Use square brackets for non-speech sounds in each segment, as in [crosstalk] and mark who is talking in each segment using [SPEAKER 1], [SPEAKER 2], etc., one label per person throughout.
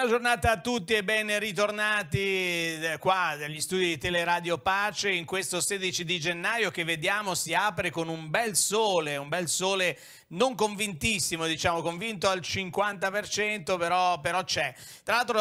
[SPEAKER 1] Buona giornata a tutti e ben ritornati eh, qua dagli studi di Teleradio Pace in questo 16 di gennaio che vediamo si apre con un bel sole, un bel sole non convintissimo, diciamo convinto al 50%, però, però c'è. Tra l'altro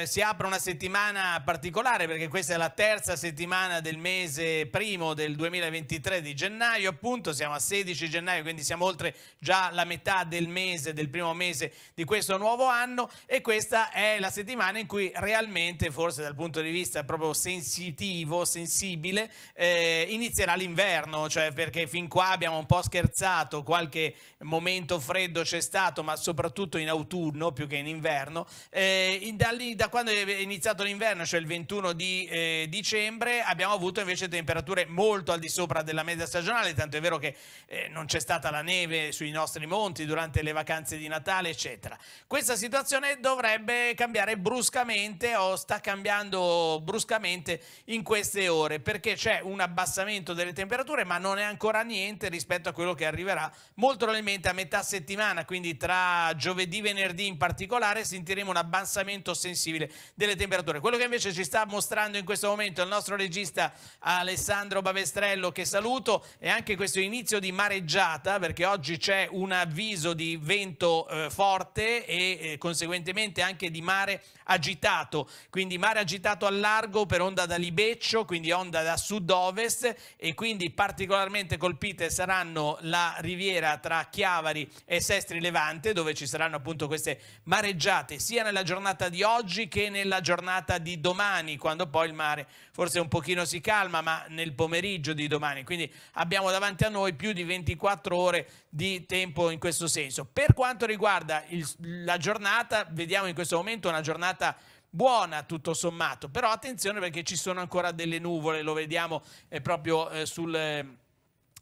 [SPEAKER 1] eh, si apre una settimana particolare perché questa è la terza settimana del mese primo del 2023 di gennaio, appunto siamo a 16 gennaio, quindi siamo oltre già la metà del mese, del primo mese di questo nuovo anno e questa è la settimana in cui realmente, forse dal punto di vista proprio sensitivo, sensibile, eh, inizierà l'inverno, cioè perché fin qua abbiamo un po' scherzato, qualche momento freddo c'è stato, ma soprattutto in autunno più che in inverno. Eh, da, lì, da, quando è iniziato l'inverno, cioè il 21 di eh, dicembre, abbiamo avuto invece temperature molto al di sopra della media stagionale, tanto è vero che eh, non c'è stata la neve sui nostri monti durante le vacanze di Natale, eccetera. Questa situazione dovrebbe cambiare bruscamente o sta cambiando bruscamente in queste ore perché c'è un abbassamento delle temperature ma non è ancora niente rispetto a quello che arriverà molto probabilmente a metà settimana quindi tra giovedì e venerdì in particolare sentiremo un abbassamento sensibile delle temperature. Quello che invece ci sta mostrando in questo momento il nostro regista Alessandro Bavestrello che saluto è anche questo inizio di mareggiata perché oggi c'è un avviso di vento eh, forte e eh, conseguentemente anche di mare agitato, quindi mare agitato al largo per onda da Libeccio, quindi onda da sud-ovest e quindi particolarmente colpite saranno la riviera tra Chiavari e Sestri Levante dove ci saranno appunto queste mareggiate sia nella giornata di oggi che nella giornata di domani quando poi il mare forse un pochino si calma ma nel pomeriggio di domani quindi abbiamo davanti a noi più di 24 ore di tempo in questo senso. Per quanto riguarda il, la giornata vediamo in questo momento una giornata buona tutto sommato, però attenzione perché ci sono ancora delle nuvole, lo vediamo eh, proprio eh, sul, eh,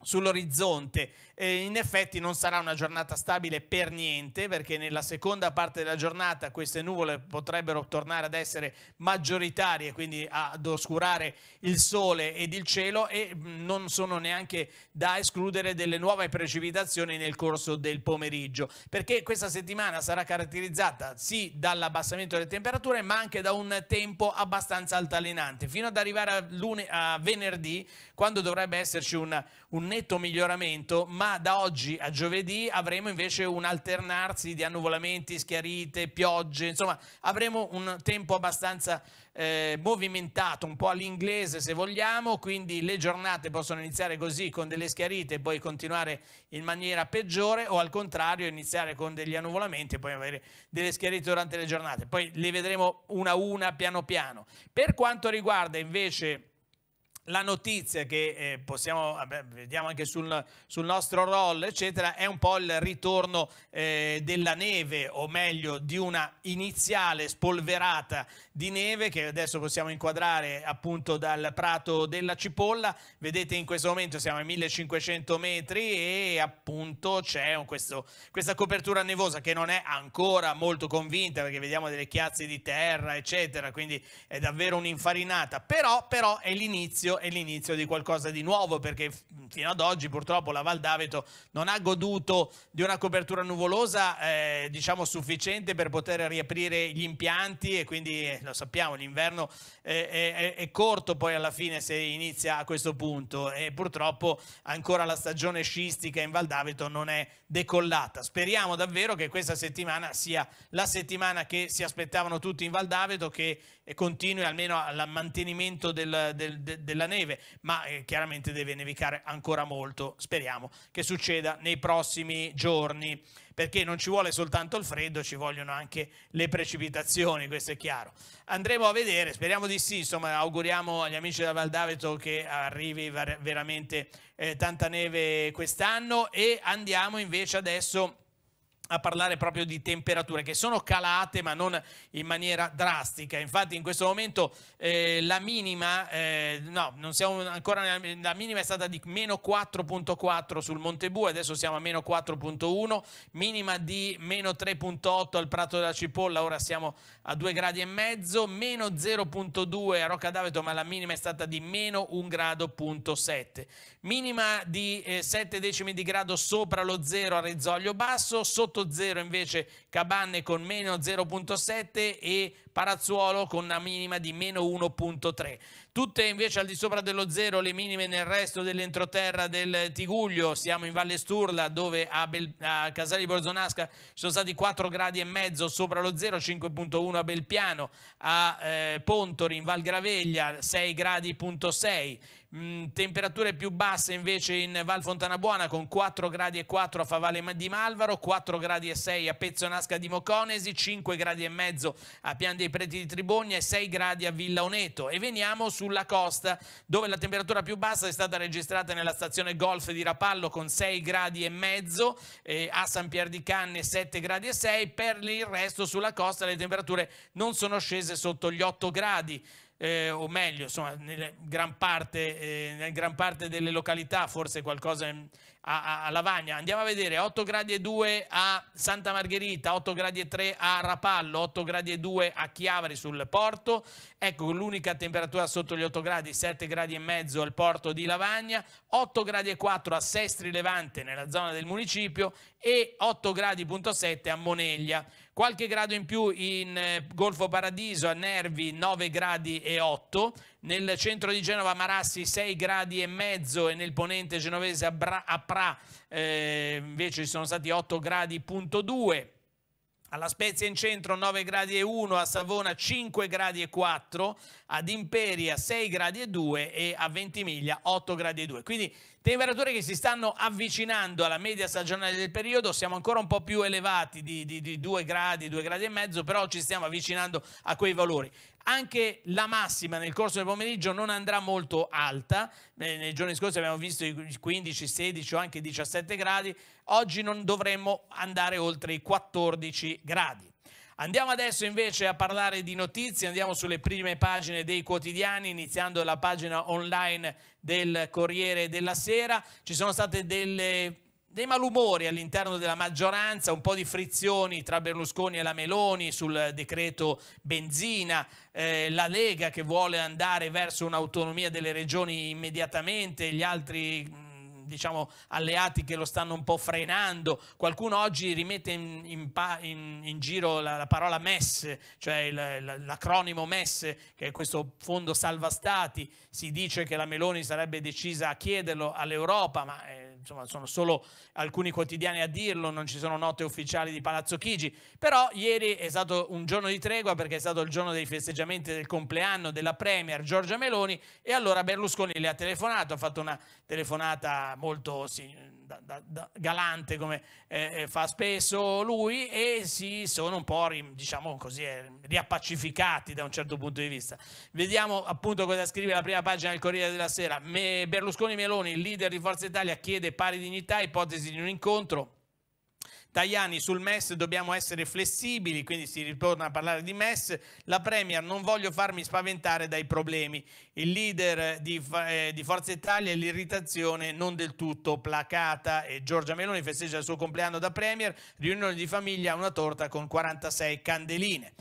[SPEAKER 1] sull'orizzonte. Eh, in effetti non sarà una giornata stabile per niente perché nella seconda parte della giornata queste nuvole potrebbero tornare ad essere maggioritarie, quindi ad oscurare il sole ed il cielo e mm, non sono neanche da escludere delle nuove precipitazioni nel corso del pomeriggio, perché questa settimana sarà caratterizzata sì dall'abbassamento delle temperature ma anche da un tempo abbastanza altalenante, fino ad arrivare a, a venerdì quando dovrebbe esserci un, un netto miglioramento, ma da oggi a giovedì avremo invece un alternarsi di annuvolamenti, schiarite, piogge, insomma avremo un tempo abbastanza eh, movimentato, un po' all'inglese se vogliamo, quindi le giornate possono iniziare così con delle schiarite e poi continuare in maniera peggiore o al contrario iniziare con degli annuvolamenti e poi avere delle schiarite durante le giornate. Poi le vedremo una a una piano piano. Per quanto riguarda invece la notizia che eh, possiamo, vabbè, vediamo anche sul, sul, nostro roll, eccetera, è un po' il ritorno eh, della neve, o meglio di una iniziale spolverata di neve che adesso possiamo inquadrare appunto dal prato della Cipolla. Vedete in questo momento siamo a 1500 metri e appunto c'è questa copertura nevosa che non è ancora molto convinta perché vediamo delle chiazze di terra, eccetera, quindi è davvero un'infarinata, però, però è l'inizio è l'inizio di qualcosa di nuovo perché fino ad oggi purtroppo la Val d'Aveto non ha goduto di una copertura nuvolosa eh, diciamo sufficiente per poter riaprire gli impianti e quindi eh, lo sappiamo l'inverno eh, è, è, corto poi alla fine se inizia a questo punto e purtroppo ancora la stagione sciistica in Val d'Aveto non è decollata. Speriamo davvero che questa settimana sia la settimana che si aspettavano tutti in Val d'Aveto che continui almeno al mantenimento del, del, de, della neve, ma eh, chiaramente deve nevicare ancora molto. Speriamo che succeda nei prossimi giorni, perché non ci vuole soltanto il freddo, ci vogliono anche le precipitazioni, questo è chiaro. Andremo a vedere, speriamo di sì, insomma auguriamo agli amici da Valdaveto che arrivi veramente eh, tanta neve quest'anno e andiamo invece adesso a parlare proprio di temperature che sono calate ma non in maniera drastica. Infatti in questo momento eh, la minima, eh, no, non siamo ancora, la minima è stata di meno 4.4 sul Monte Bue, adesso siamo a meno 4.1, minima di meno 3.8 al Prato della Cipolla, ora siamo a 2 gradi e mezzo, meno 0.2 a Rocca d'Aveto, ma la minima è stata di meno 1 grado.7. Minima di eh, 7 decimi di grado sopra lo zero a Rezzoglio Basso, sotto sotto zero invece Cabanne con meno 0.7 e Parazzuolo con una minima di meno 1.3. Tutte invece al di sopra dello zero le minime nel resto dell'entroterra del Tiguglio, siamo in Valle Sturla dove a, Bel, a Casali Borzonasca ci sono stati 4 gradi e mezzo sopra lo zero, 5.1 a Belpiano, a eh, Pontori in Val Graveglia 6 gradi.6 Mm, temperature più basse invece in Val Fontana Buona con 4 gradi e 4 a Favale di Malvaro, 4 gradi e 6 a Pezzonasca di Moconesi, 5 gradi e mezzo a Pian dei Preti di Tribogna e 6 gradi a Villa Oneto. E veniamo sulla costa dove la temperatura più bassa è stata registrata nella stazione Golf di Rapallo con 6 gradi e mezzo, eh, a San Pier di Canne 7 gradi e 6, per il resto sulla costa le temperature non sono scese sotto gli 8 gradi eh, o meglio, insomma, gran, parte, eh, nella gran parte delle località, forse qualcosa a, a, Lavagna. Andiamo a vedere 8 gradi e 2 a Santa Margherita, 8 gradi e 3 a Rapallo, 8 gradi e 2 a Chiavari sul porto. Ecco l'unica temperatura sotto gli 8 gradi, 7 gradi e mezzo al porto di Lavagna, 8 gradi e 4 a Sestri Levante nella zona del municipio e 8 gradi.7 a Moneglia. Qualche grado in più in eh, Golfo Paradiso, a Nervi 9 gradi e 8, nel centro di Genova Marassi 6 gradi e mezzo. E nel ponente genovese a, Bra, a Pra eh, invece ci sono stati 8 gradi.2 alla Spezia in centro 9 gradi e 1, a Savona 5 gradi e 4, ad Imperia 6 gradi e 2 e a Ventimiglia 8 gradi e 2. Quindi temperature che si stanno avvicinando alla media stagionale del periodo, siamo ancora un po' più elevati di, di, di 2 gradi, 2 gradi e mezzo, però ci stiamo avvicinando a quei valori. Anche la massima nel corso del pomeriggio non andrà molto alta, nei giorni scorsi abbiamo visto i 15, 16 o anche 17 gradi, oggi non dovremmo andare oltre i 14 gradi. Andiamo adesso invece a parlare di notizie, andiamo sulle prime pagine dei quotidiani, iniziando la pagina online del Corriere della Sera. Ci sono state delle dei malumori all'interno della maggioranza, un po' di frizioni tra Berlusconi e la Meloni sul decreto benzina, eh, la Lega che vuole andare verso un'autonomia delle regioni immediatamente, gli altri diciamo, alleati che lo stanno un po' frenando. Qualcuno oggi rimette in, in, in, in giro la, la, parola MES, cioè l'acronimo MES, che è questo fondo salva stati. Si dice che la Meloni sarebbe decisa a chiederlo all'Europa, ma eh, insomma, sono solo alcuni quotidiani a dirlo, non ci sono note ufficiali di Palazzo Chigi. Però ieri è stato un giorno di tregua perché è stato il giorno dei festeggiamenti del compleanno della Premier Giorgia Meloni e allora Berlusconi le ha telefonato, ha fatto una telefonata molto sì, da, da, da, galante come eh, eh, fa spesso lui e si sono un po' diciamo così, eh, riappacificati da un certo punto di vista. Vediamo appunto cosa scrive la prima pagina del Corriere della Sera. Me, Berlusconi Meloni, il leader di Forza Italia, chiede pari dignità, ipotesi di un incontro Tajani sul MES dobbiamo essere flessibili, quindi si ritorna a parlare di MES. La Premier non voglio farmi spaventare dai problemi. Il leader di, eh, di Forza Italia l'irritazione non del tutto placata e Giorgia Meloni festeggia il suo compleanno da Premier, riunione di famiglia, una torta con 46 candeline.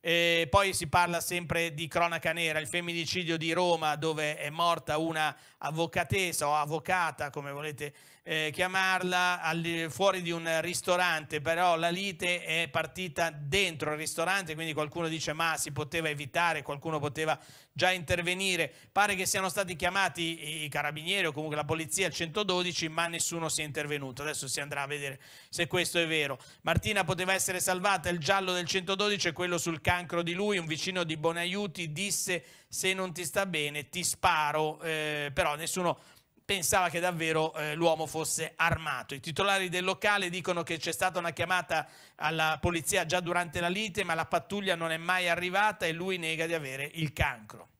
[SPEAKER 1] E poi si parla sempre di cronaca nera, il femminicidio di Roma dove è morta una avvocatessa o avvocata, come volete eh, chiamarla, al, fuori di un ristorante, però la lite è partita dentro il ristorante, quindi qualcuno dice ma si poteva evitare, qualcuno poteva già intervenire. Pare che siano stati chiamati i carabinieri o comunque la polizia al 112, ma nessuno si è intervenuto. Adesso si andrà a vedere se questo è vero. Martina poteva essere salvata, il giallo del 112 è quello sul cancro di lui, un vicino di Bonaiuti disse se non ti sta bene ti sparo, eh, però nessuno pensava che davvero eh, l'uomo fosse armato. I titolari del locale dicono che c'è stata una chiamata alla polizia già durante la lite, ma la pattuglia non è mai arrivata e lui nega di avere il cancro.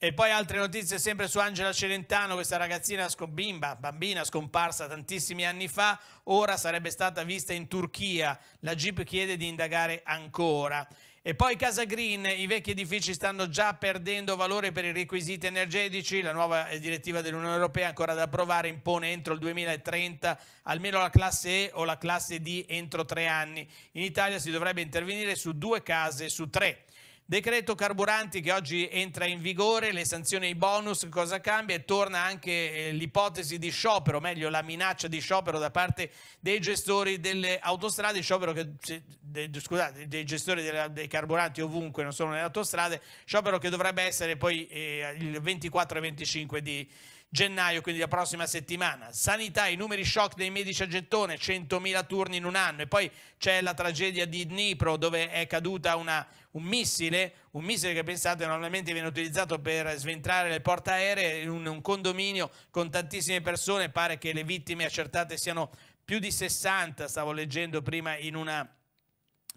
[SPEAKER 1] E poi altre notizie sempre su Angela Celentano, questa ragazzina bimba, bambina scomparsa tantissimi anni fa, ora sarebbe stata vista in Turchia. La GIP chiede di indagare ancora. E poi Casa Green, i vecchi edifici stanno già perdendo valore per i requisiti energetici, la nuova direttiva dell'Unione Europea ancora da approvare impone entro il 2030 almeno la classe E o la classe D entro tre anni. In Italia si dovrebbe intervenire su due case su tre. Decreto carburanti che oggi entra in vigore, le sanzioni e i bonus, cosa cambia? E torna anche eh, l'ipotesi di sciopero, meglio la minaccia di sciopero da parte dei gestori delle autostrade, sciopero che, scusate, dei gestori dei carburanti ovunque, non solo nelle autostrade, sciopero che dovrebbe essere poi eh, il 24 e 25 di gennaio, quindi la prossima settimana. Sanità, i numeri shock dei medici a gettone, 100.000 turni in un anno e poi c'è la tragedia di Dnipro dove è caduta una, un missile, un missile che pensate normalmente viene utilizzato per sventrare le porte aeree in un, un condominio con tantissime persone, pare che le vittime accertate siano più di 60, stavo leggendo prima in una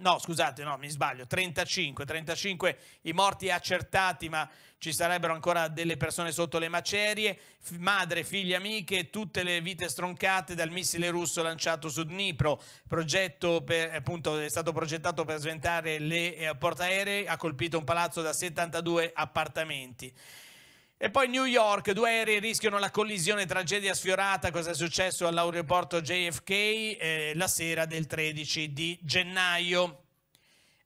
[SPEAKER 1] no scusate, no, mi sbaglio, 35, 35 i morti accertati, ma ci sarebbero ancora delle persone sotto le macerie, madre, figlie, amiche, tutte le vite stroncate dal missile russo lanciato su Dnipro, progetto per, appunto, è stato progettato per sventare le eh, portaerei, ha colpito un palazzo da 72 appartamenti. E poi New York, due aerei rischiano la collisione, tragedia sfiorata, cosa è successo all'aeroporto JFK eh, la sera del 13 di gennaio.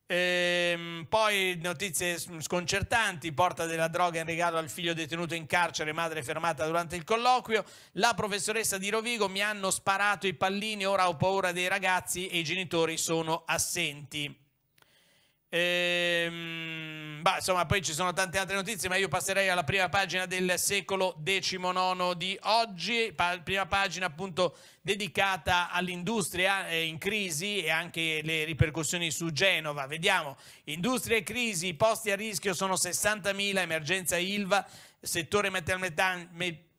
[SPEAKER 1] Ehm, poi notizie sconcertanti, porta della droga in regalo al figlio detenuto in carcere, madre fermata durante il colloquio. La professoressa di Rovigo mi hanno sparato i pallini, ora ho paura dei ragazzi e i genitori sono assenti. Ehm, bah, insomma, poi ci sono tante altre notizie, ma io passerei alla prima pagina del secolo XIX di oggi, pa prima pagina appunto dedicata all'industria eh, in crisi e anche le ripercussioni su Genova. Vediamo, industria e crisi, posti a rischio sono 60.000, emergenza ILVA, settore metalmetan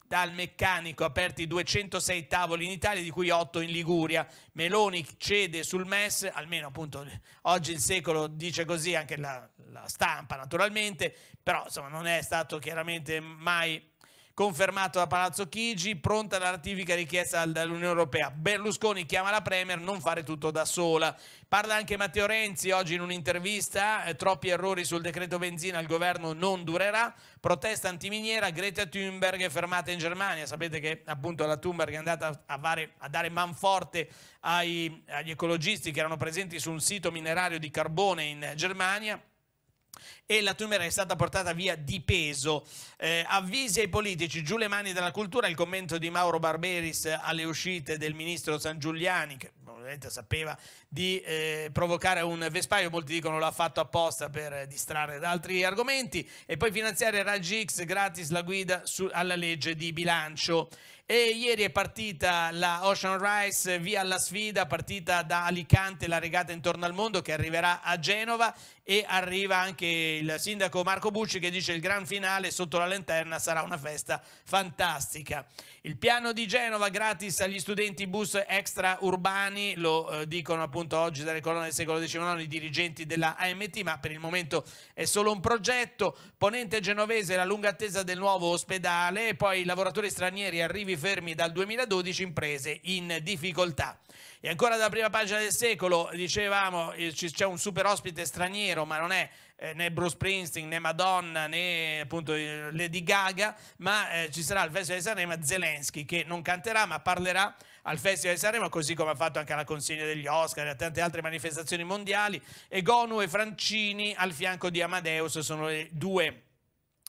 [SPEAKER 1] dal meccanico aperti 206 tavoli in Italia, di cui 8 in Liguria. Meloni cede sul MES, almeno appunto oggi il secolo dice così, anche la, la stampa naturalmente, però insomma non è stato chiaramente mai confermato da Palazzo Chigi, pronta la ratifica richiesta dall'Unione Europea. Berlusconi chiama la Premier non fare tutto da sola. Parla anche Matteo Renzi oggi in un'intervista, eh, troppi errori sul decreto benzina, il governo non durerà, protesta antiminiera, Greta Thunberg fermata in Germania, sapete che appunto la Thunberg è andata a, fare, a dare manforte ai, agli ecologisti che erano presenti su un sito minerario di carbone in Germania, e la tumera è stata portata via di peso. Eh, avvisi ai politici, giù le mani dalla cultura, il commento di Mauro Barberis alle uscite del ministro San Giuliani, che ovviamente sapeva di eh, provocare un vespaio, molti dicono l'ha fatto apposta per distrarre da altri argomenti, e poi finanziare Raggi X gratis la guida su, alla legge di bilancio. E ieri è partita la Ocean Rise via alla sfida, partita da Alicante la regata intorno al mondo che arriverà a Genova e arriva anche il sindaco Marco Bucci che dice il gran finale sotto la lanterna sarà una festa fantastica. Il piano di Genova gratis agli studenti bus extra urbani, lo eh, dicono appunto oggi dalle colonne del secolo XIX i dirigenti della AMT, ma per il momento è solo un progetto. Ponente genovese, la lunga attesa del nuovo ospedale e poi lavoratori stranieri arrivi fermi dal 2012, imprese in difficoltà. E ancora dalla prima pagina del secolo, dicevamo, c'è un super ospite straniero, ma non è eh, né Bruce Springsteen né Madonna né appunto eh, Lady Gaga, ma eh, ci sarà al Festival di Sanremo Zelensky che non canterà ma parlerà al Festival di Sanremo, così come ha fatto anche alla consegna degli Oscar e a tante altre manifestazioni mondiali. E Gonu e Francini al fianco di Amadeus sono le due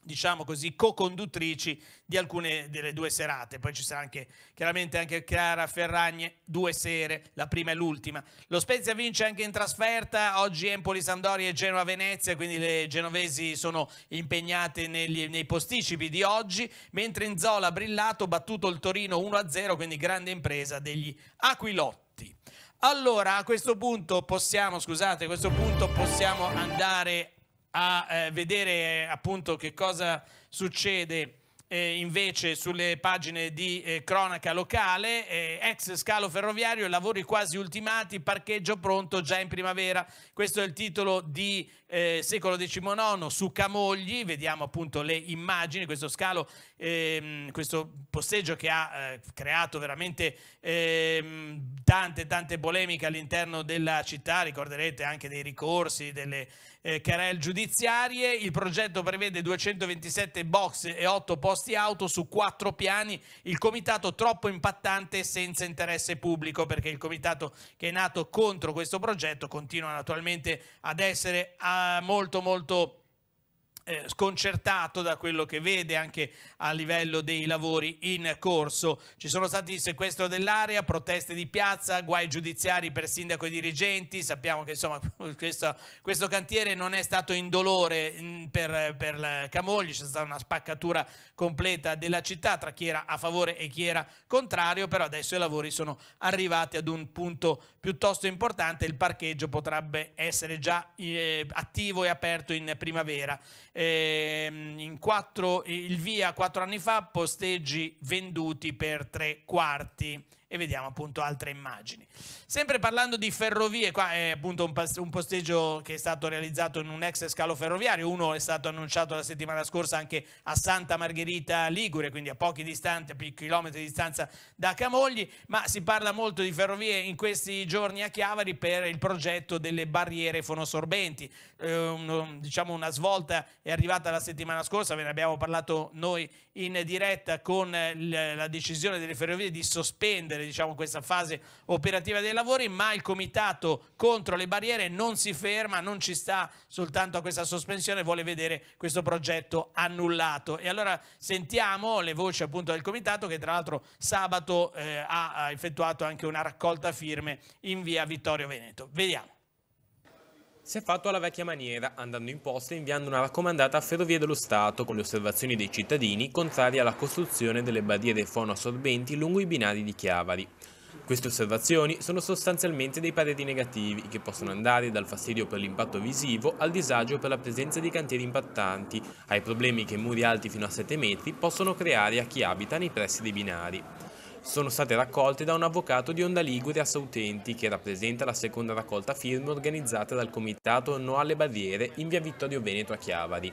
[SPEAKER 1] diciamo così, co-conduttrici di alcune delle due serate. Poi ci sarà anche, chiaramente anche Chiara Ferragne, due sere, la prima e l'ultima. Lo Spezia vince anche in trasferta, oggi Empoli, Sandoria e Genoa, Venezia, quindi le genovesi sono impegnate negli, nei posticipi di oggi, mentre in Zola brillato, battuto il Torino 1-0, quindi grande impresa degli Aquilotti. Allora, a questo punto possiamo, scusate, a questo punto possiamo andare a eh, vedere appunto che cosa succede eh, invece sulle pagine di eh, cronaca locale, eh, ex scalo ferroviario, lavori quasi ultimati, parcheggio pronto già in primavera. Questo è il titolo di eh, secolo XIX su Camogli, vediamo appunto le immagini, questo scalo, ehm, questo posteggio che ha eh, creato veramente ehm, tante tante polemiche all'interno della città, ricorderete anche dei ricorsi, delle eh, querel giudiziarie, il progetto prevede 227 box e 8 posti auto su quattro piani, il comitato troppo impattante senza interesse pubblico, perché il comitato che è nato contro questo progetto continua naturalmente ad essere uh, molto molto eh, sconcertato da quello che vede anche a livello dei lavori in corso. Ci sono stati sequestro dell'area, proteste di piazza, guai giudiziari per sindaco e dirigenti. Sappiamo che insomma, [laughs] questo, questo, cantiere non è stato indolore mm, per, per Camogli, c'è stata una spaccatura completa della città tra chi era a favore e chi era contrario, però adesso i lavori sono arrivati ad un punto piuttosto importante, il parcheggio potrebbe essere già eh, attivo e aperto in primavera eh, in quattro, il via quattro anni fa, posteggi venduti per tre quarti e vediamo appunto altre immagini. Sempre parlando di ferrovie, qua è appunto un, un, posteggio che è stato realizzato in un ex scalo ferroviario, uno è stato annunciato la settimana scorsa anche a Santa Margherita Ligure, quindi a pochi distanti, a chilometri di distanza da Camogli, ma si parla molto di ferrovie in questi giorni a Chiavari per il progetto delle barriere fonosorbenti, eh, un, diciamo una svolta è arrivata la settimana scorsa, ve ne abbiamo parlato noi in diretta con la decisione delle ferrovie di sospendere diciamo, questa fase operativa dei lavori, ma il comitato contro le barriere non si ferma, non ci sta soltanto a questa sospensione, vuole vedere questo progetto annullato. E allora sentiamo le voci appunto del comitato che tra l'altro sabato eh, ha effettuato anche una raccolta firme in via Vittorio Veneto. Vediamo.
[SPEAKER 2] Si è fatto alla vecchia maniera, andando in posta e inviando una raccomandata a Ferrovie dello Stato con le osservazioni dei cittadini contrari alla costruzione delle barriere fonoassorbenti lungo i binari di Chiavari. Queste osservazioni sono sostanzialmente dei pareri negativi che possono andare dal fastidio per l'impatto visivo al disagio per la presenza di cantieri impattanti, ai problemi che muri alti fino a 7 metri possono creare a chi abita nei pressi dei binari sono state raccolte da un avvocato di Onda Ligure a Sautenti che rappresenta la seconda raccolta firme organizzata dal comitato No alle Barriere in via Vittorio Veneto a Chiavari.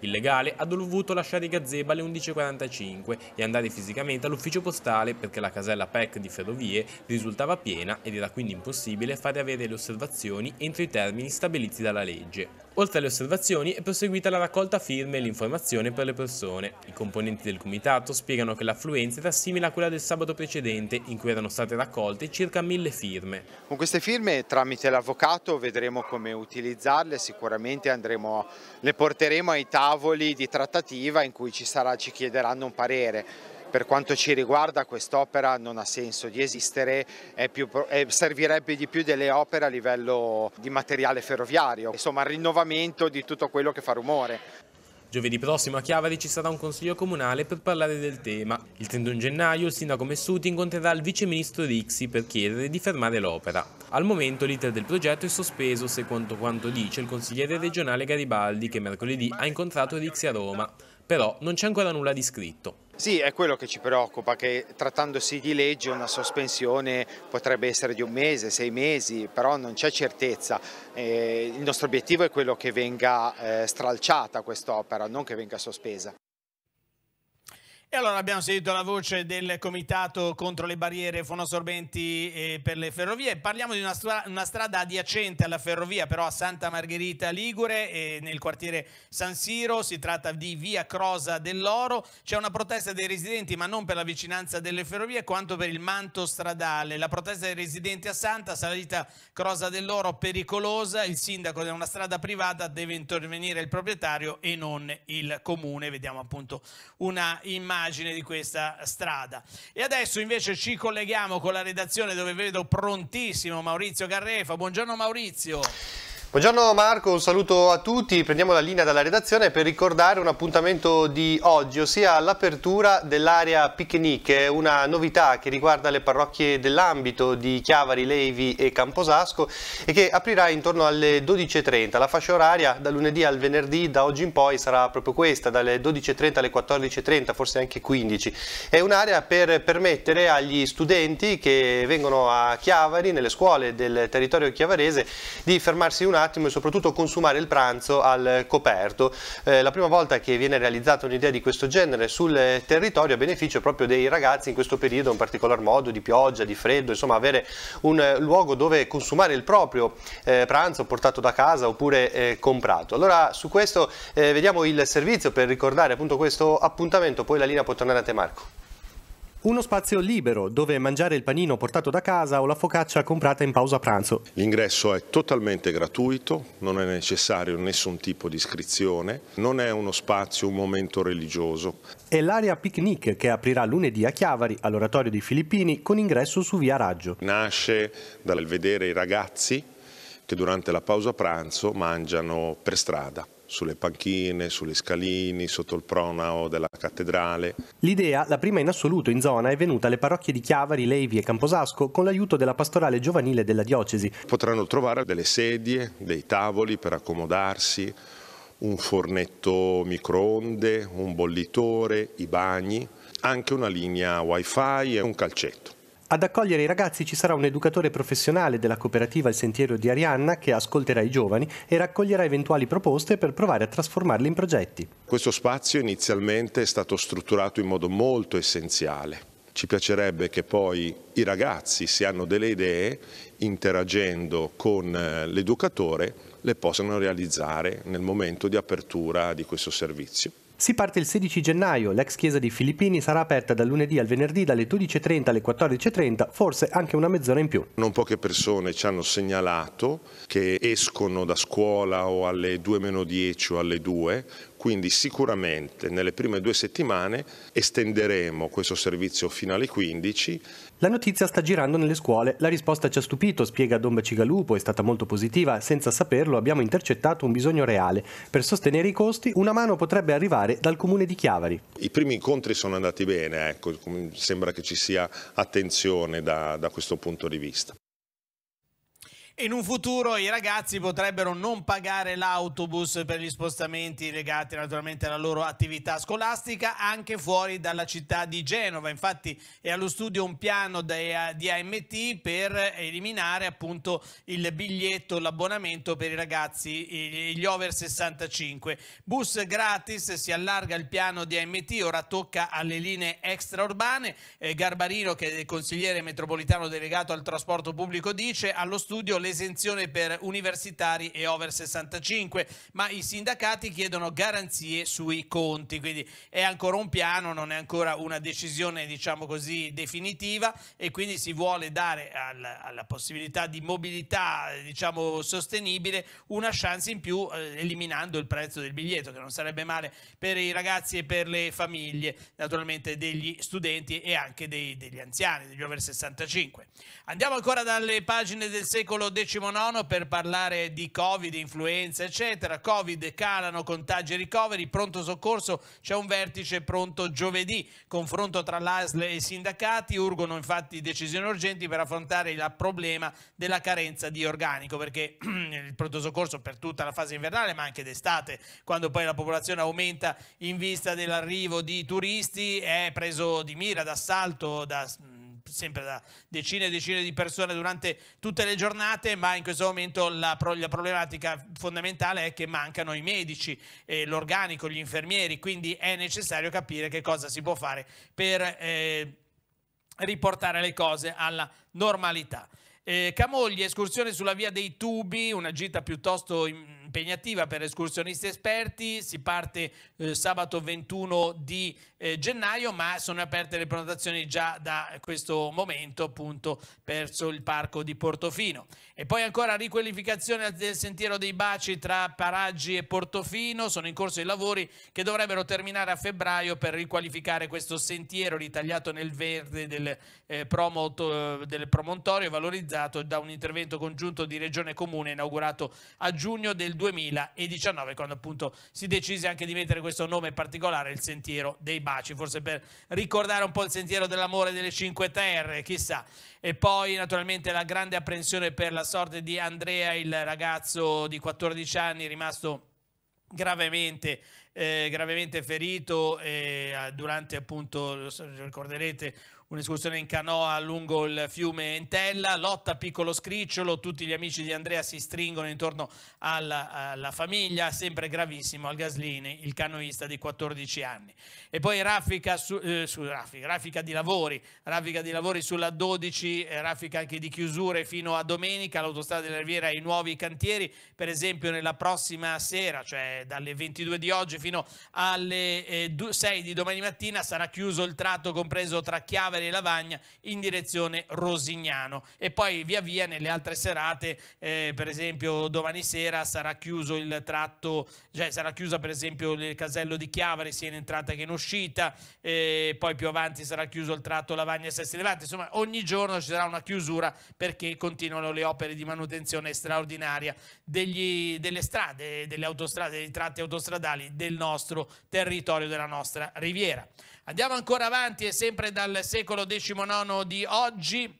[SPEAKER 2] Il legale ha dovuto lasciare i gazebo alle 11.45 e andare fisicamente all'ufficio postale perché la casella PEC di Ferrovie risultava piena ed era quindi impossibile fare avere le osservazioni entro i termini stabiliti dalla legge. Oltre alle osservazioni è proseguita la raccolta firme e l'informazione per le persone. I componenti del comitato spiegano che l'affluenza era simile a quella del sabato precedente in cui erano state raccolte circa mille firme.
[SPEAKER 3] Con queste firme tramite l'avvocato vedremo come utilizzarle, sicuramente andremo, le porteremo ai tavoli di trattativa in cui ci, sarà, ci chiederanno un parere per quanto ci riguarda quest'opera non ha senso di esistere, più, servirebbe di più delle opere a livello di materiale ferroviario, insomma il rinnovamento di tutto quello che fa rumore.
[SPEAKER 2] Giovedì prossimo a Chiavari ci sarà un consiglio comunale per parlare del tema. Il 31 gennaio il sindaco Messuti incontrerà il viceministro Rixi per chiedere di fermare l'opera. Al momento l'iter del progetto è sospeso secondo quanto dice il consigliere regionale Garibaldi che mercoledì ha incontrato Rixi a Roma, però non c'è ancora nulla di scritto.
[SPEAKER 3] Sì, è quello che ci preoccupa, che trattandosi di legge una sospensione potrebbe essere di un mese, sei mesi, però non c'è certezza. Eh, il nostro obiettivo è quello che venga eh, stralciata quest'opera, non che venga sospesa.
[SPEAKER 1] E allora abbiamo sentito la voce del Comitato contro le barriere fonosorbenti eh, per le ferrovie. Parliamo di una, stra una, strada adiacente alla ferrovia, però a Santa Margherita Ligure, nel quartiere San Siro. Si tratta di via Crosa dell'Oro. C'è una protesta dei residenti, ma non per la vicinanza delle ferrovie, quanto per il manto stradale. La protesta dei residenti a Santa, salita Crosa dell'Oro pericolosa. Il sindaco di una strada privata deve intervenire il proprietario e non il comune. Vediamo appunto una immagine immagine di questa strada. E adesso invece ci colleghiamo con la redazione dove vedo prontissimo Maurizio Garrefa. Buongiorno Maurizio.
[SPEAKER 4] Buongiorno Marco, un saluto a tutti. Prendiamo la linea dalla redazione per ricordare un appuntamento di oggi, ossia l'apertura dell'area Picnic, una novità che riguarda le parrocchie dell'ambito di Chiavari, Levi e Camposasco e che aprirà intorno alle 12.30. La fascia oraria da lunedì al venerdì, da oggi in poi, sarà proprio questa, dalle 12.30 alle 14.30, forse anche 15. È un'area per permettere agli studenti che vengono a Chiavari, nelle scuole del territorio chiavarese, di fermarsi un attimo e soprattutto consumare il pranzo al coperto. Eh, la prima volta che viene realizzata un'idea di questo genere sul territorio a beneficio proprio dei ragazzi in questo periodo in particolar modo di pioggia, di freddo, insomma avere un luogo dove consumare il proprio eh, pranzo portato da casa oppure eh, comprato. Allora su questo eh, vediamo il servizio per ricordare appunto questo appuntamento, poi la linea può tornare a te Marco. Uno spazio libero dove mangiare il panino portato da casa o la focaccia comprata in pausa pranzo.
[SPEAKER 5] L'ingresso è totalmente gratuito, non è necessario nessun tipo di iscrizione, non è uno spazio, un momento religioso.
[SPEAKER 4] È l'area picnic che aprirà lunedì a Chiavari, all'oratorio dei Filippini, con ingresso su via Raggio.
[SPEAKER 5] Nasce dal vedere i ragazzi che durante la pausa pranzo mangiano per strada sulle panchine, sulle scalini, sotto il pronao della cattedrale.
[SPEAKER 4] L'idea, la prima in assoluto in zona, è venuta alle parrocchie di Chiavari, Levi e Camposasco con l'aiuto della pastorale giovanile della diocesi.
[SPEAKER 5] Potranno trovare delle sedie, dei tavoli per accomodarsi, un fornetto microonde, un bollitore, i bagni, anche una linea wifi e un calcetto.
[SPEAKER 4] Ad accogliere i ragazzi ci sarà un educatore professionale della cooperativa Il Sentiero di Arianna che ascolterà i giovani e raccoglierà eventuali proposte per provare a trasformarli in progetti.
[SPEAKER 5] Questo spazio inizialmente è stato strutturato in modo molto essenziale. Ci piacerebbe che poi i ragazzi, se hanno delle idee, interagendo con eh, l'educatore, le possano realizzare nel momento di apertura di questo servizio.
[SPEAKER 4] Si parte il 16 gennaio, l'ex chiesa di Filippini sarà aperta dal lunedì al venerdì dalle 12.30 alle 14.30, forse anche una mezz'ora in più.
[SPEAKER 5] Non poche persone ci hanno segnalato che escono da scuola o alle 2-10 o alle 2, quindi sicuramente nelle prime due settimane estenderemo questo servizio fino alle 15.
[SPEAKER 4] La notizia sta girando nelle scuole, la risposta ci ha stupito, spiega Don Bacigalupo, è stata molto positiva, senza saperlo abbiamo intercettato un bisogno reale. Per sostenere i costi una mano potrebbe arrivare dal comune di Chiavari.
[SPEAKER 5] I primi incontri sono andati bene, ecco, sembra che ci sia attenzione da, da questo punto di vista.
[SPEAKER 1] In un futuro i ragazzi potrebbero non pagare l'autobus per gli spostamenti legati naturalmente alla loro attività scolastica anche fuori dalla città di Genova. Infatti è allo studio un piano di AMT per eliminare appunto il biglietto, l'abbonamento per i ragazzi, gli over 65. Bus gratis, si allarga il piano di AMT, ora tocca alle linee extraurbane. Eh, Garbarino, che è il consigliere metropolitano delegato al trasporto pubblico, dice allo studio l'esenzione per universitari e over 65, ma i sindacati chiedono garanzie sui conti, quindi è ancora un piano, non è ancora una decisione diciamo così definitiva e quindi si vuole dare alla, alla possibilità di mobilità diciamo sostenibile una chance in più eh, eliminando il prezzo del biglietto che non sarebbe male per i ragazzi e per le famiglie naturalmente degli studenti e anche dei, degli anziani, degli over 65. Andiamo ancora dalle pagine del secolo XIX per parlare di Covid, influenza, eccetera. Covid calano, contagi e ricoveri, pronto soccorso, c'è un vertice pronto giovedì, confronto tra l'ASL e i sindacati, urgono infatti decisioni urgenti per affrontare il problema della carenza di organico, perché [clears throat] il pronto soccorso per tutta la fase invernale, ma anche d'estate, quando poi la popolazione aumenta in vista dell'arrivo di turisti, è preso di mira, d'assalto, da sempre da decine e decine di persone durante tutte le giornate, ma in questo momento la, la problematica fondamentale è che mancano i medici, eh, l'organico, gli infermieri, quindi è necessario capire che cosa si può fare per eh, riportare le cose alla normalità. Eh, Camogli, escursione sulla via dei tubi, una gita piuttosto impegnativa per escursionisti esperti, si parte eh, sabato 21 di eh, gennaio ma sono aperte le prenotazioni già da questo momento appunto verso il parco di Portofino. E poi ancora riqualificazione del sentiero dei baci tra Paraggi e Portofino, sono in corso i lavori che dovrebbero terminare a febbraio per riqualificare questo sentiero ritagliato nel verde del, eh, promoto, del promontorio valorizzato da un intervento congiunto di Regione Comune inaugurato a giugno del 2019 quando appunto si decise anche di mettere questo nome particolare, il Sentiero dei Baci, forse per ricordare un po' il Sentiero dell'Amore delle Cinque Terre, chissà. E poi naturalmente la grande apprensione per la sorte di Andrea, il ragazzo di 14 anni rimasto gravemente eh, gravemente ferito eh, durante appunto, ricorderete, un'escursione in canoa lungo il fiume Entella, lotta a piccolo scricciolo, tutti gli amici di Andrea si stringono intorno alla, alla famiglia, sempre gravissimo al Gaslini, il canoista di 14 anni. E poi raffica, su, eh, su raffica, raffica, di lavori, raffica di lavori sulla 12, eh, raffica anche di chiusure fino a domenica, l'autostrada della Riviera i nuovi cantieri, per esempio nella prossima sera, cioè dalle 22 di oggi fino alle eh, 6 di domani mattina sarà chiuso il tratto compreso tra Chiaveri e Lavagna in direzione Rosignano e poi via via nelle altre serate, eh, per esempio domani sera sarà chiuso il tratto, cioè sarà chiusa per esempio il casello di Chiavari sia in entrata che in uscita, eh, poi più avanti sarà chiuso il tratto Lavagna e Sesti Levante, insomma ogni giorno ci sarà una chiusura perché continuano le opere di manutenzione straordinaria degli, delle strade, delle autostrade, dei tratti autostradali del nostro territorio, della nostra riviera. Andiamo ancora avanti e sempre dal secolo XIX di oggi.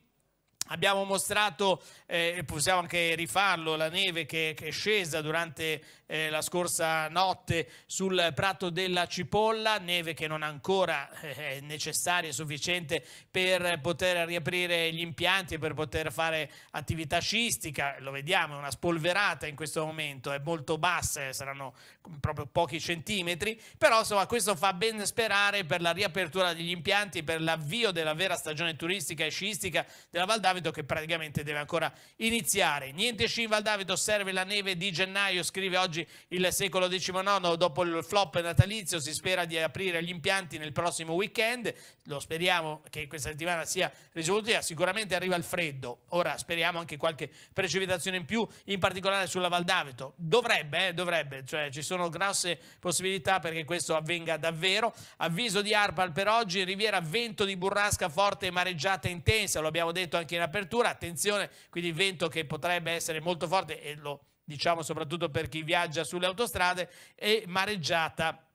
[SPEAKER 1] Abbiamo mostrato, eh, possiamo anche rifarlo, la neve che, che è scesa durante eh, la scorsa notte sul prato della Cipolla, neve che non ancora eh, è necessaria e sufficiente per poter riaprire gli impianti e per poter fare attività sciistica, lo vediamo, è una spolverata in questo momento, è molto bassa, eh, saranno proprio pochi centimetri, però insomma questo fa ben sperare per la riapertura degli impianti, per l'avvio della vera stagione turistica e sciistica della Val Davido che praticamente deve ancora iniziare. Niente sci in Val Davido, serve la neve di gennaio, scrive oggi oggi il secolo XIX, dopo il flop natalizio, si spera di aprire gli impianti nel prossimo weekend, lo speriamo che questa settimana sia risolutiva, sicuramente arriva il freddo, ora speriamo anche qualche precipitazione in più, in particolare sulla Val d'Aveto, dovrebbe, eh, dovrebbe, cioè ci sono grosse possibilità perché questo avvenga davvero, avviso di ARPAL per oggi, Riviera vento di burrasca forte e mareggiata intensa, lo abbiamo detto anche in apertura, attenzione, quindi vento che potrebbe essere molto forte e lo diciamo soprattutto per chi viaggia sulle autostrade, e mareggiata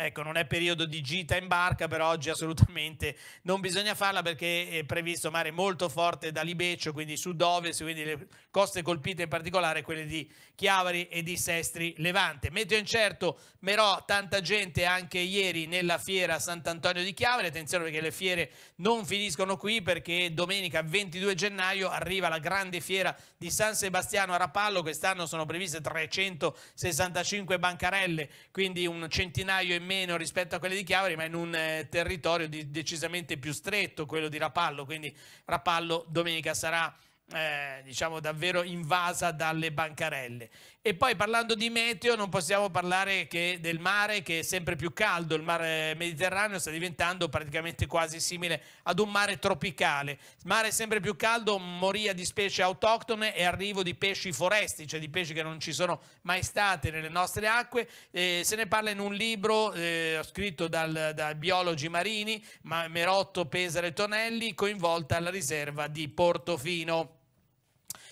[SPEAKER 1] Ecco, non è periodo di gita in barca, però oggi assolutamente non bisogna farla perché è previsto mare molto forte da Libeccio, quindi sud-ovest, quindi le coste colpite in particolare quelle di Chiavari e di Sestri Levante. Meteo incerto, però tanta gente anche ieri nella fiera Sant'Antonio di Chiavari, attenzione perché le fiere non finiscono qui perché domenica 22 gennaio arriva la grande fiera di San Sebastiano a Rapallo, quest'anno sono previste 365 bancarelle, quindi un centinaio e meno rispetto a quelle di Chiavari, ma in un eh, territorio di, decisamente più stretto, quello di Rapallo, quindi Rapallo domenica sarà eh, diciamo davvero invasa dalle bancarelle. E poi parlando di meteo non possiamo parlare che del mare che è sempre più caldo, il mare Mediterraneo sta diventando praticamente quasi simile ad un mare tropicale. Mare sempre più caldo, moria di specie autoctone e arrivo di pesci foresti, cioè di pesci che non ci sono mai state nelle nostre acque. Eh, se ne parla in un libro eh, scritto dal, da biologi marini, Merotto, Pesare e Tonelli, coinvolta alla riserva di Portofino.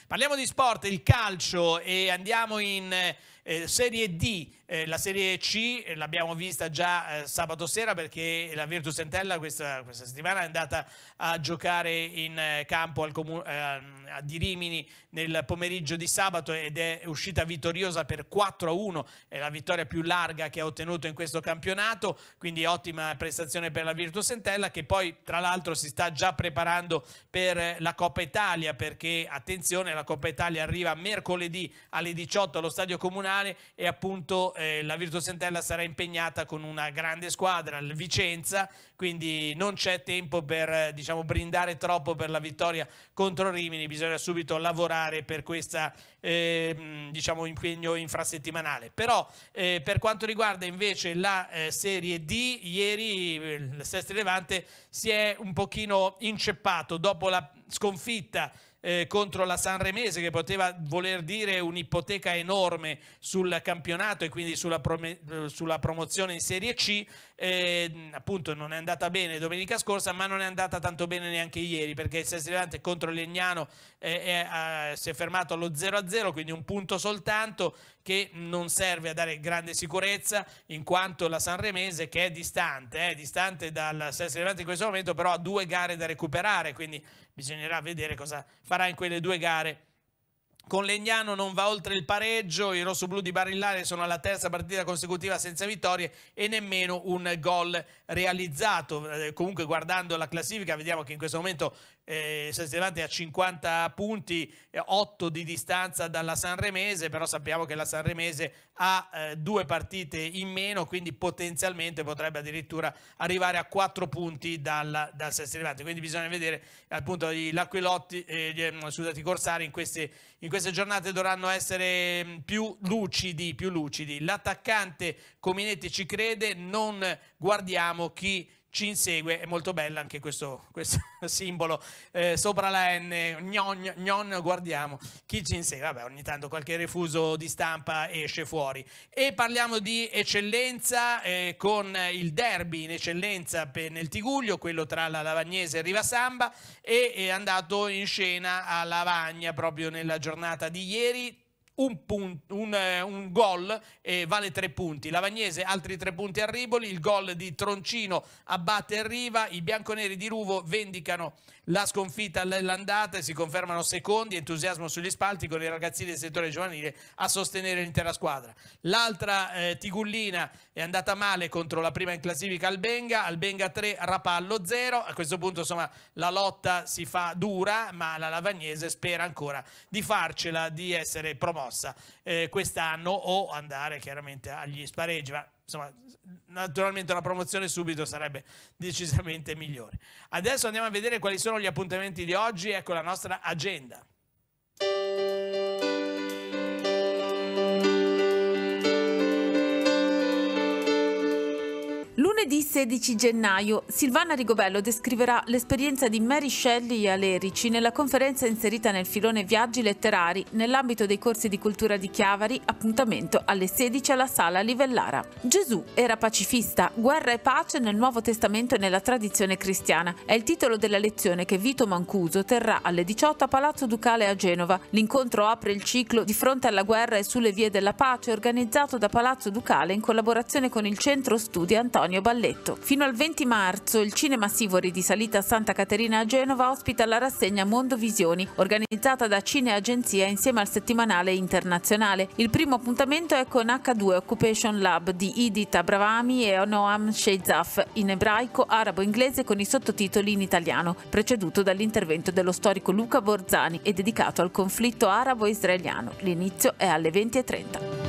[SPEAKER 1] Parliamo di sport, il calcio e andiamo in eh, Serie D eh, la Serie C eh, l'abbiamo vista già eh, sabato sera perché la Virtus Entella questa, questa, settimana è andata a giocare in campo al Comun- eh, di Rimini nel pomeriggio di sabato ed è uscita vittoriosa per 4 a 1, è la vittoria più larga che ha ottenuto in questo campionato, quindi ottima prestazione per la Virtus Entella che poi tra l'altro si sta già preparando per la Coppa Italia perché attenzione la Coppa Italia arriva mercoledì alle 18 allo Stadio Comunale e appunto eh, la Virtus Entella sarà impegnata con una grande squadra, il Vicenza, quindi non c'è tempo per diciamo, brindare troppo per la vittoria contro Rimini, bisogna subito lavorare per questo eh, diciamo, impegno infrasettimanale. Però eh, per quanto riguarda invece la eh, Serie D, ieri eh, il Sestri Levante si è un pochino inceppato dopo la sconfitta eh, contro la Sanremese che poteva voler dire un'ipoteca enorme sul campionato e quindi sulla, sulla promozione in Serie C, eh, appunto non è andata bene domenica scorsa ma non è andata tanto bene neanche ieri perché il Sestri Levante contro Legnano eh, è, si è fermato allo 0-0 quindi un punto soltanto che non serve a dare grande sicurezza in quanto la Sanremese che è distante, è distante dal Sestri Levante in questo momento però ha due gare da recuperare quindi bisognerà vedere cosa farà in quelle due gare con Legnano non va oltre il pareggio, i rossoblù di Barillare sono alla terza partita consecutiva senza vittorie e nemmeno un gol realizzato. Eh, comunque guardando la classifica vediamo che in questo momento eh, Levante a 50 punti, 8 di distanza dalla Sanremese, però sappiamo che la Sanremese ha eh, due partite in meno, quindi potenzialmente potrebbe addirittura arrivare a 4 punti dal, dal Levante. Quindi bisogna vedere appunto l'Aquilotti, eh, scusate, i Corsari in queste, in queste giornate dovranno essere mm, più lucidi, più lucidi. L'attaccante Cominetti ci crede, non guardiamo chi ci insegue, è molto bella anche questo, [laughs] questo simbolo eh, sopra la N, gnon, gnon, guardiamo chi ci insegue, vabbè ogni tanto qualche refuso di stampa esce fuori. E parliamo di eccellenza eh, con il derby in eccellenza per, nel Tiguglio, quello tra la Lavagnese e Rivasamba e è andato in scena a Lavagna proprio nella giornata di ieri, un, un, eh, un gol e vale tre punti. Lavagnese altri tre punti a Riboli, il gol di Troncino abbatte e Riva, i bianconeri di Ruvo vendicano la sconfitta all'andata e si confermano secondi, entusiasmo sugli spalti con i ragazzini del settore giovanile a sostenere l'intera squadra. L'altra eh, Tigullina è andata male contro la prima in classifica Albenga, Albenga 3, Rapallo 0, a questo punto insomma la lotta si fa dura, ma la Lavagnese spera ancora di farcela, di essere promossa eh, quest'anno o andare chiaramente agli spareggi, ma insomma, naturalmente una promozione subito sarebbe decisamente migliore. Adesso andiamo a vedere quali sono gli appuntamenti di oggi, ecco la nostra agenda.
[SPEAKER 6] Lunedì 16 gennaio Silvana Rigobello descriverà l'esperienza di Mary Shelley a Lerici nella conferenza inserita nel filone Viaggi letterari nell'ambito dei corsi di cultura di Chiavari, appuntamento alle 16 alla sala Livellara. Gesù era pacifista, guerra e pace nel Nuovo Testamento e nella tradizione cristiana. È il titolo della lezione che Vito Mancuso terrà alle 18 a Palazzo Ducale a Genova. L'incontro apre il ciclo di fronte alla guerra e sulle vie della pace organizzato da Palazzo Ducale in collaborazione con il Centro Studi Antonio Antonio Balletto. Fino al 20 marzo il Cinema Sivori di Salita Santa Caterina a Genova ospita la rassegna Mondo Visioni, organizzata da Cine Agenzia insieme al settimanale internazionale. Il primo appuntamento è con H2 Occupation Lab di Idit Abravami e Noam Sheizaf in ebraico, arabo-inglese con i sottotitoli in italiano, preceduto dall'intervento dello storico Luca Borzani e dedicato al conflitto arabo-israeliano. L'inizio è alle 20.30.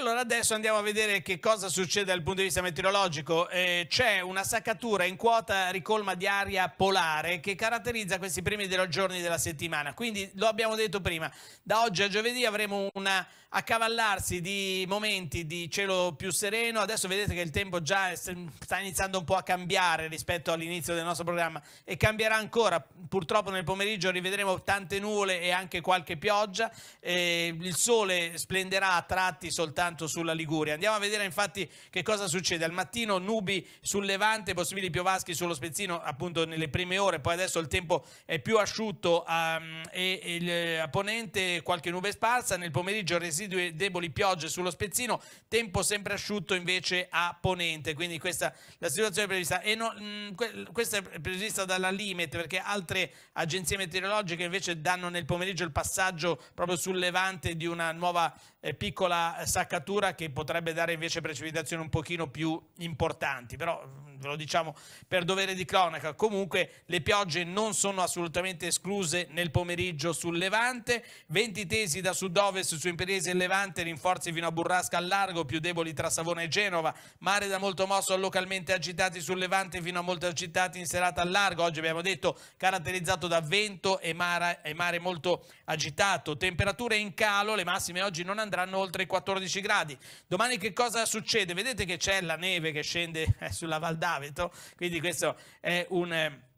[SPEAKER 1] allora adesso andiamo a vedere che cosa succede dal punto di vista meteorologico. Eh, c'è una saccatura in quota ricolma di aria polare che caratterizza questi primi giorni della settimana. Quindi lo abbiamo detto prima, da oggi a giovedì avremo una accavallarsi di momenti di cielo più sereno. Adesso vedete che il tempo già sta iniziando un po' a cambiare rispetto all'inizio del nostro programma e cambierà ancora. Purtroppo nel pomeriggio rivedremo tante nuvole e anche qualche pioggia. Eh, il sole splenderà a tratti soltanto sulla Liguria. Andiamo a vedere infatti che cosa succede. Al mattino nubi sul Levante, possibili piovaschi sullo Spezzino appunto nelle prime ore, poi adesso il tempo è più asciutto um, e, e il, a ponente qualche nube sparsa. Nel pomeriggio residui deboli piogge sullo spezzino, tempo sempre asciutto invece a ponente, quindi questa è la situazione prevista. E no, mh, mm, questa è prevista dalla Limet perché altre agenzie meteorologiche invece danno nel pomeriggio il passaggio proprio sul levante di una nuova eh, piccola saccatura che potrebbe dare invece precipitazioni un pochino più importanti, però mm, ve lo diciamo per dovere di cronaca. Comunque le piogge non sono assolutamente escluse nel pomeriggio sul levante, venti tesi da sud-ovest su Imperiese e Levante, rinforzi fino a Burrasca al largo, più deboli tra Savona e Genova, mare da molto mosso localmente agitati sul Levante fino a molto agitati in serata al largo, oggi abbiamo detto caratterizzato da vento e mare, e mare molto agitato, temperature in calo, le massime oggi non andranno oltre i 14 gradi. Domani che cosa succede? Vedete che c'è la neve che scende eh, sulla Val d'Aveto, quindi questo è un...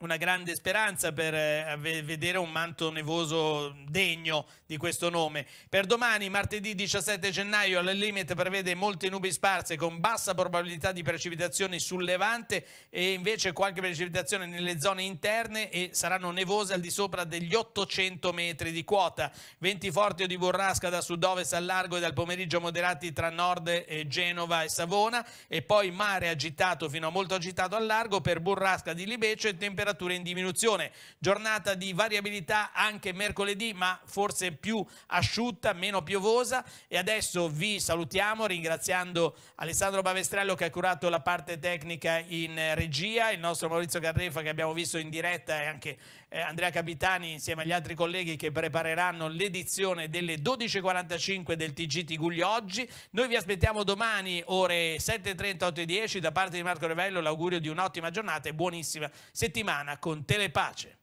[SPEAKER 1] Una grande speranza per eh, vedere un manto nevoso degno di questo nome. Per domani, martedì 17 gennaio, al limite prevede molte nubi sparse con bassa probabilità di precipitazioni sul levante e invece qualche precipitazione nelle zone interne e saranno nevose al di sopra degli 800 metri di quota. Venti forti o di burrasca da sud-ovest al largo e dal pomeriggio moderati tra nord e Genova e Savona e poi mare agitato fino a molto agitato al largo per burrasca di Libeccio e temperature temperature in diminuzione. Giornata di variabilità anche mercoledì, ma forse più asciutta, meno piovosa. E adesso vi salutiamo ringraziando Alessandro Bavestrello che ha curato la parte tecnica in regia, il nostro Maurizio Carrefa che abbiamo visto in diretta e anche eh, Andrea Capitani insieme agli altri colleghi che prepareranno l'edizione delle 12.45 del TG Tiguglio oggi. Noi vi aspettiamo domani ore 7.30, 8.10 da parte di Marco Revello l'augurio di un'ottima giornata e buonissima settimana con Telepace.